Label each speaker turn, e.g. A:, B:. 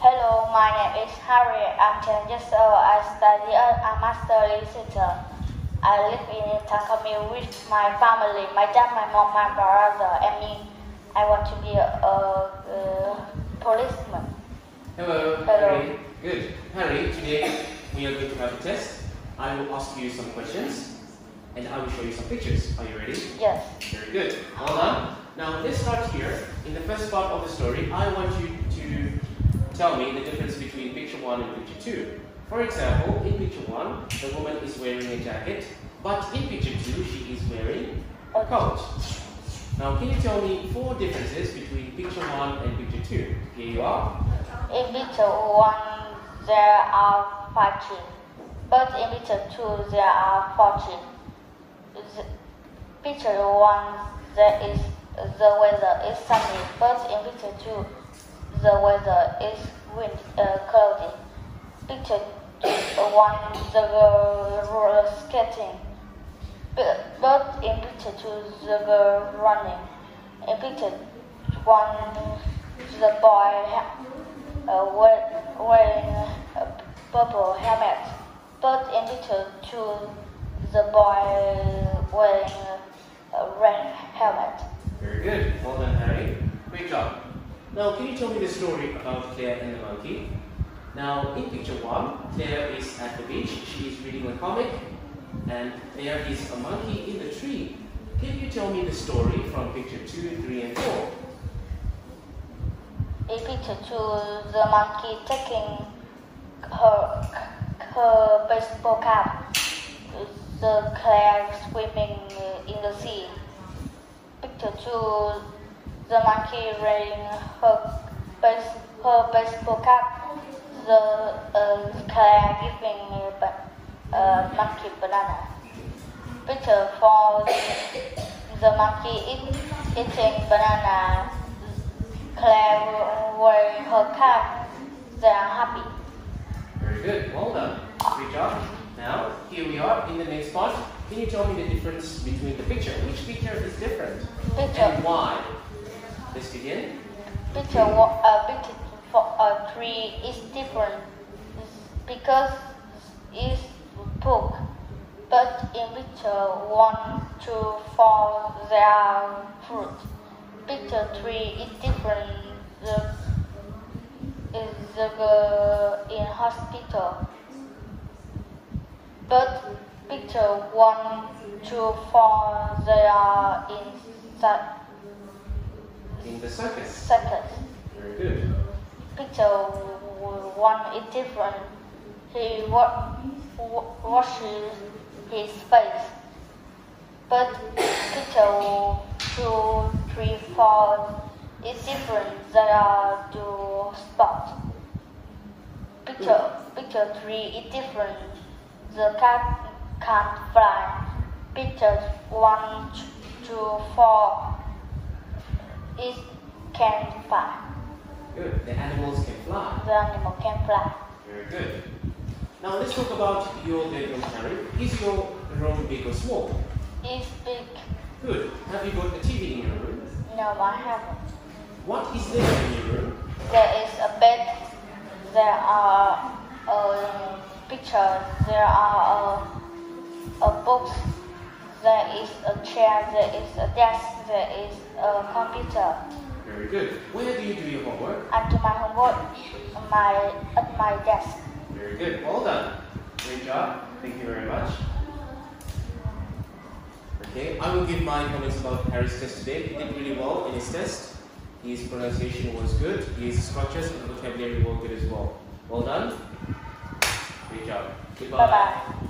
A: Hello, my name is Harry. I'm 10 years old. I study AMASTER literature. I live in Tangkamil with my family, my dad, my mom, my brother, and me. I want to be a, a, a policeman.
B: Hello,
A: Hello.
B: Harry. Good. Harry, today we are going to have a test. I will ask you some questions and I will show you some pictures. Are you ready?
A: Yes.
B: Very good. Well done. Now let's start here. In the first part of the story, I want you to tell me the difference between picture one and picture two. For example, in picture one, the woman is wearing a jacket, but in picture two, she is wearing a coat. Now, can you tell me four differences between picture one and picture two? Here you are.
A: In picture one, there are five trees, but in picture two, there are four trees. The picture one, there is the weather is sunny, but in picture two, the weather is wind, uh, cloudy. Picture one, the girl roller skating, but in picture two, the girl running. In picture one, the boy uh, wearing a purple helmet, but in picture two, the boy wearing a red helmet.
B: Very good. Well done, Harry. Great job. Now, can you tell me the story about Claire and the monkey? Now, in picture one, Claire is at the beach. She is reading a comic, and there is a monkey in the tree. Can you tell me the story from picture two, three, and four?
A: In picture two, the monkey taking her her baseball cap. The Claire swimming in the sea. Picture two, the monkey wearing her base, her baseball cap. The uh, Claire giving a ba- uh, monkey banana. Picture four, the monkey eat, eating banana. Claire wearing her cap. They are happy.
B: Very good. Well done. Great job. Now, here we are in the next part. Can you tell me the difference between the picture? Which picture is different?
A: Picture,
B: And why? Let's begin.
A: picture, uh, picture for uh, three is different because it's book. But in picture one, two, four, are fruit. Picture three is different. The is the girl in hospital. But picture one, two, four, they are inside
B: In the circus.
A: circus.
B: Very good.
A: Picture one is different. He wa- wa- washes his face. But picture two, three, four is different. They are do sport. Picture picture three is different. The cat can't fly. Picture one, two, four it can fly.
B: Good. The animals can fly.
A: The animal can fly.
B: Very good. Now let's talk about your bedroom, Harry. Is your room big or small?
A: It's big.
B: Good. Have you got a TV in your room?
A: No, I haven't.
B: What is there in your room?
A: There is a bed. There are uh, pictures. There are uh, a books. There is a chair. There is a desk. There is a computer.
B: Very good. Where do you do your homework?
A: I do my homework my at my desk.
B: Very good. Well done. Great job. Thank you very much. Okay, I will give my comments about Harry's test today. He did really well in his test. His pronunciation was good. His structures and vocabulary were good as well. Well done. Great job. Goodbye.
A: Bye bye.